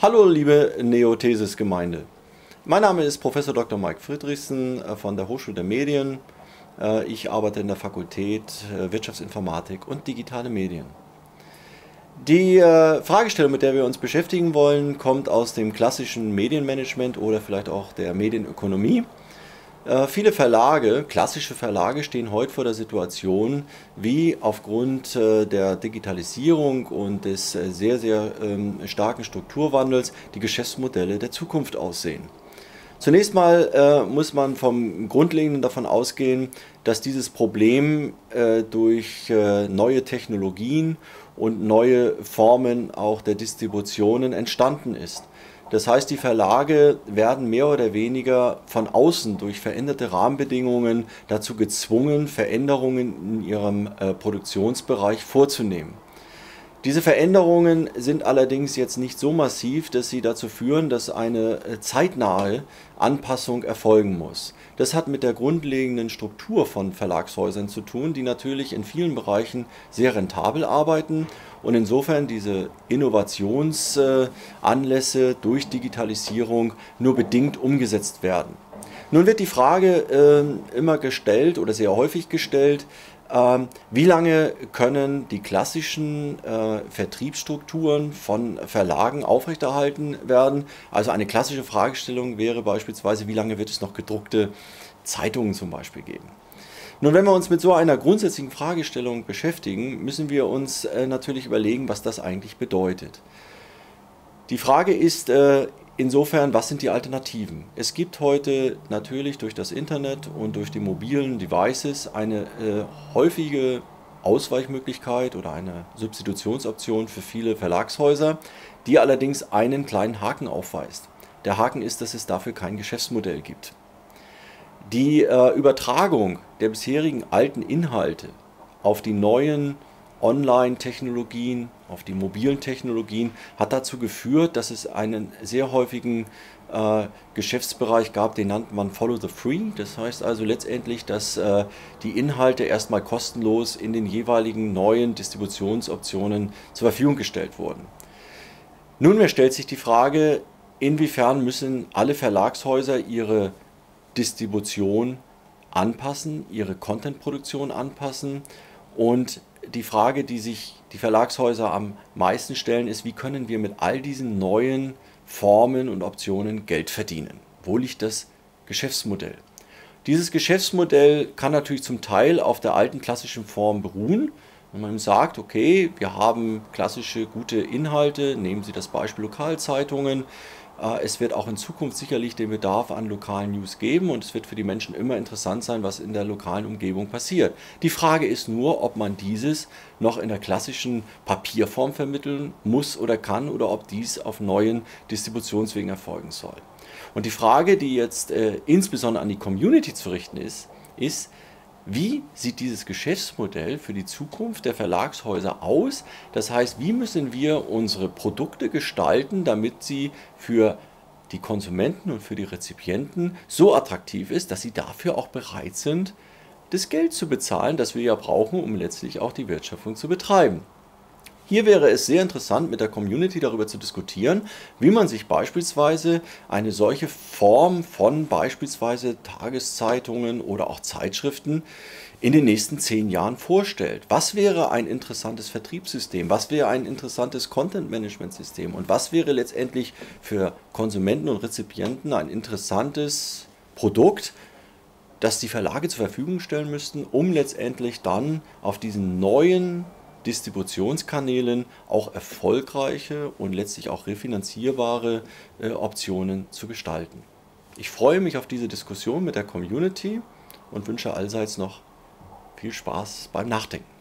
Hallo liebe Neothesis-Gemeinde. Mein Name ist Professor Dr. Mike Friedrichsen äh, von der Hochschule der Medien. Äh, ich arbeite in der Fakultät äh, Wirtschaftsinformatik und digitale Medien. Die Fragestellung, mit der wir uns beschäftigen wollen, kommt aus dem klassischen Medienmanagement oder vielleicht auch der Medienökonomie. Äh, viele Verlage, klassische Verlage, stehen heute vor der Situation, wie aufgrund äh, der Digitalisierung und des äh, sehr, sehr ähm, starken Strukturwandels die Geschäftsmodelle der Zukunft aussehen. Zunächst mal muss man vom Grundlegenden davon ausgehen, dass dieses Problem durch neue Technologien und neue Formen auch der Distributionen entstanden ist. Das heißt, die Verlage werden mehr oder weniger von außen durch veränderte Rahmenbedingungen dazu gezwungen, Veränderungen in ihrem äh, Produktionsbereich vorzunehmen. Diese Veränderungen sind allerdings jetzt nicht so massiv, dass sie dazu führen, dass eine äh, zeitnahe Anpassung erfolgen muss. Das hat mit der grundlegenden Struktur von Verlagshäusern zu tun, die natürlich in vielen Bereichen sehr rentabel arbeiten und insofern diese Innovationsanlässe durch Digitalisierung nur bedingt umgesetzt werden. Nun wird die Frage äh, immer gestellt oder sehr häufig gestellt, ähm, wie lange können die klassischen äh, Vertriebsstrukturen von Verlagen aufrechterhalten werden? Also eine klassische Fragestellung wäre beispielsweise, wie lange wird es noch gedruckte Zeitungen zum Beispiel geben? Nun, wenn wir uns mit so einer grundsätzlichen Fragestellung beschäftigen, müssen wir uns äh, natürlich überlegen, was das eigentlich bedeutet. Die Frage ist, äh, Insofern, was sind die Alternativen? Es gibt heute natürlich durch das Internet und durch die mobilen Devices eine äh, häufige Ausweichmöglichkeit oder eine Substitutionsoption für viele Verlagshäuser, die allerdings einen kleinen Haken aufweist. Der Haken ist, dass es dafür kein Geschäftsmodell gibt. Die äh, Übertragung der bisherigen alten Inhalte auf die neuen Online-Technologien, auf die mobilen Technologien, hat dazu geführt, dass es einen sehr häufigen äh, Geschäftsbereich gab, den nannte man Follow the Free. Das heißt also letztendlich, dass äh, die Inhalte erstmal kostenlos in den jeweiligen neuen Distributionsoptionen zur Verfügung gestellt wurden. Nunmehr stellt sich die Frage, inwiefern müssen alle Verlagshäuser ihre Distribution anpassen, ihre Contentproduktion anpassen und die Frage, die sich die Verlagshäuser am meisten stellen, ist, wie können wir mit all diesen neuen Formen und Optionen Geld verdienen? Wo liegt das Geschäftsmodell? Dieses Geschäftsmodell kann natürlich zum Teil auf der alten klassischen Form beruhen. Wenn man sagt, okay, wir haben klassische gute Inhalte, nehmen Sie das Beispiel Lokalzeitungen, es wird auch in Zukunft sicherlich den Bedarf an lokalen News geben und es wird für die Menschen immer interessant sein, was in der lokalen Umgebung passiert. Die Frage ist nur, ob man dieses noch in der klassischen Papierform vermitteln muss oder kann oder ob dies auf neuen Distributionswegen erfolgen soll. Und die Frage, die jetzt äh, insbesondere an die Community zu richten ist, ist, wie sieht dieses Geschäftsmodell für die Zukunft der Verlagshäuser aus? Das heißt, wie müssen wir unsere Produkte gestalten, damit sie für die Konsumenten und für die Rezipienten so attraktiv ist, dass sie dafür auch bereit sind, das Geld zu bezahlen, das wir ja brauchen, um letztlich auch die Wirtschaftung zu betreiben. Hier wäre es sehr interessant, mit der Community darüber zu diskutieren, wie man sich beispielsweise eine solche Form von beispielsweise Tageszeitungen oder auch Zeitschriften in den nächsten zehn Jahren vorstellt. Was wäre ein interessantes Vertriebssystem? Was wäre ein interessantes Content-Management-System? Und was wäre letztendlich für Konsumenten und Rezipienten ein interessantes Produkt, das die Verlage zur Verfügung stellen müssten, um letztendlich dann auf diesen neuen Distributionskanälen auch erfolgreiche und letztlich auch refinanzierbare äh, Optionen zu gestalten. Ich freue mich auf diese Diskussion mit der Community und wünsche allseits noch viel Spaß beim Nachdenken.